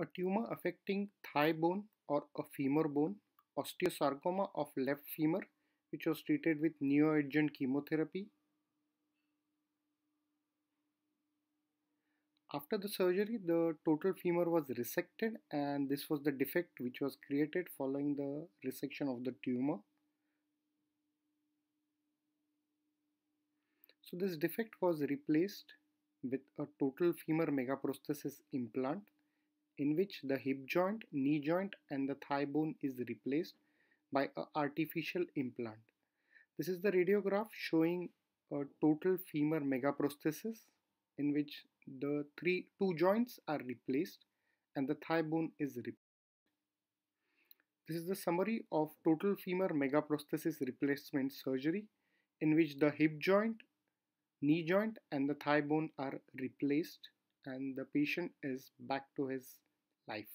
A tumor affecting thigh bone or a femur bone, osteosarcoma of left femur, which was treated with neoadjuvant chemotherapy. After the surgery, the total femur was resected and this was the defect which was created following the resection of the tumor. So this defect was replaced with a total femur megaprosthesis implant in which the hip joint, knee joint and the thigh bone is replaced by an artificial implant. This is the radiograph showing a total femur megaprosthesis in which the three two joints are replaced and the thigh bone is replaced. This is the summary of total femur megaprosthesis replacement surgery in which the hip joint, knee joint and the thigh bone are replaced and the patient is back to his life.